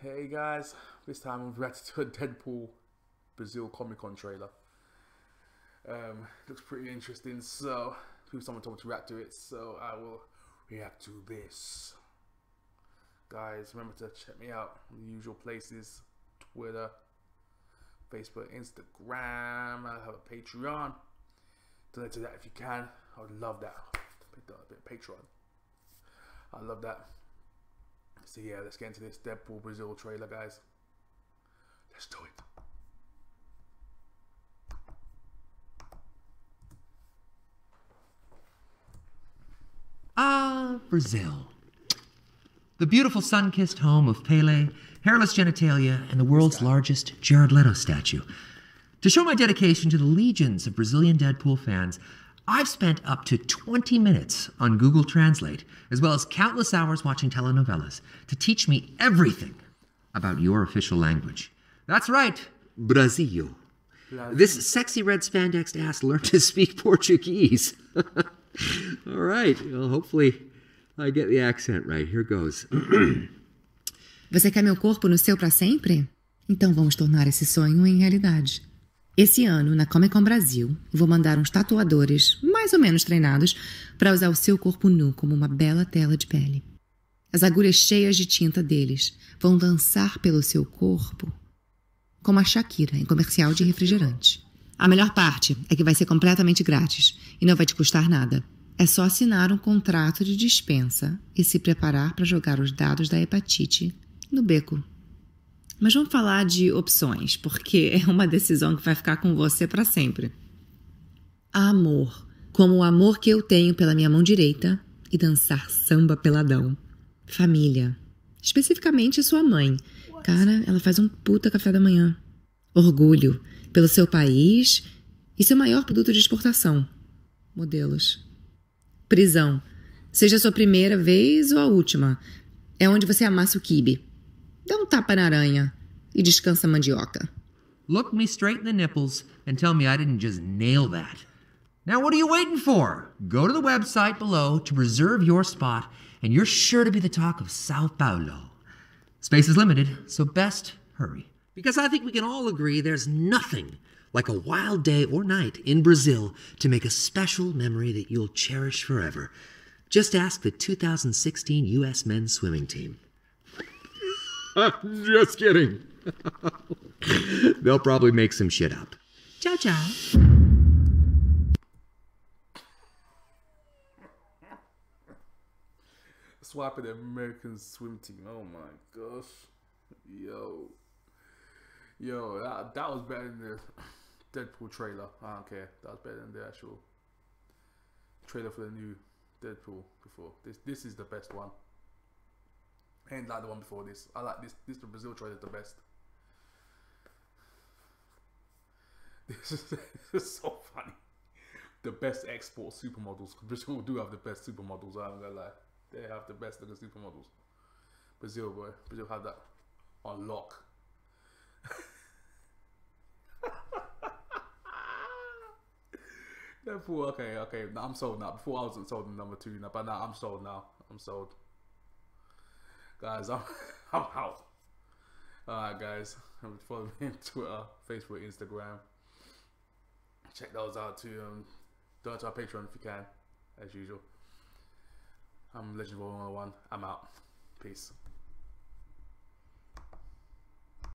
Hey guys, this time we've reacted to a Deadpool Brazil Comic Con trailer. Um, looks pretty interesting, so someone told me to react to it, so I will react to this. Guys, remember to check me out the usual places Twitter, Facebook, Instagram. I have a Patreon. Donate to that if you can. I would love that. Patreon. I love that. So yeah, let's get into this Deadpool Brazil trailer, guys. Let's do it. Ah, Brazil. The beautiful sun kissed home of Pele, hairless genitalia, and the world's largest Jared Leto statue. To show my dedication to the legions of Brazilian Deadpool fans, I've spent up to 20 minutes on Google Translate, as well as countless hours watching telenovelas, to teach me everything about your official language. That's right, Brasil. This sexy red spandexed ass learned to speak Portuguese. All right, well, hopefully I get the accent right. Here goes. Você quer meu corpo no seu para sempre? Então vamos tornar esse sonho em realidade. Esse ano, na Comic Con Brasil, vou mandar uns tatuadores, mais ou menos treinados, para usar o seu corpo nu como uma bela tela de pele. As agulhas cheias de tinta deles vão dançar pelo seu corpo como a Shakira em comercial de refrigerante. A melhor parte é que vai ser completamente grátis e não vai te custar nada. É só assinar um contrato de dispensa e se preparar para jogar os dados da hepatite no beco mas vamos falar de opções, porque é uma decisão que vai ficar com você para sempre. Amor, como o amor que eu tenho pela minha mão direita e dançar samba peladão. Família, especificamente sua mãe. Cara, ela faz um puta café da manhã. Orgulho pelo seu país e seu maior produto de exportação. Modelos. Prisão. Seja a sua primeira vez ou a última. É onde você amassa o kibe. Dá um tapa na aranha e descansa a mandioca. Look me straight in the nipples and tell me I didn't just nail that. Now, what are you waiting for? Go to the website below to reserve your spot, and you're sure to be the talk of Sao Paulo. Space is limited, so best hurry. Because I think we can all agree there's nothing like a wild day or night in Brazil to make a special memory that you'll cherish forever. Just ask the 2016 U.S. men's swimming team. Just kidding. They'll probably make some shit up. Ciao, ciao. Swapping the American swim team. Oh my gosh. Yo. Yo, that, that was better than the Deadpool trailer. I don't care. That was better than the actual trailer for the new Deadpool before. This this is the best one. Ain't like the one before this. I like this. This the Brazil trailer the best. This is, this is so funny. The best export supermodels. Brazil do have the best supermodels. I'm gonna lie. They have the best looking supermodels. Brazil, boy. Brazil had that on lock. Therefore, okay, okay. Now I'm sold now. Before I wasn't sold in number two, now, but now I'm sold now. I'm sold guys, I'm I'm out. Alright guys, follow me on Twitter, Facebook, Instagram. Check those out too. Um, donate to our Patreon if you can, as usual. I'm Legend 101. I'm out. Peace.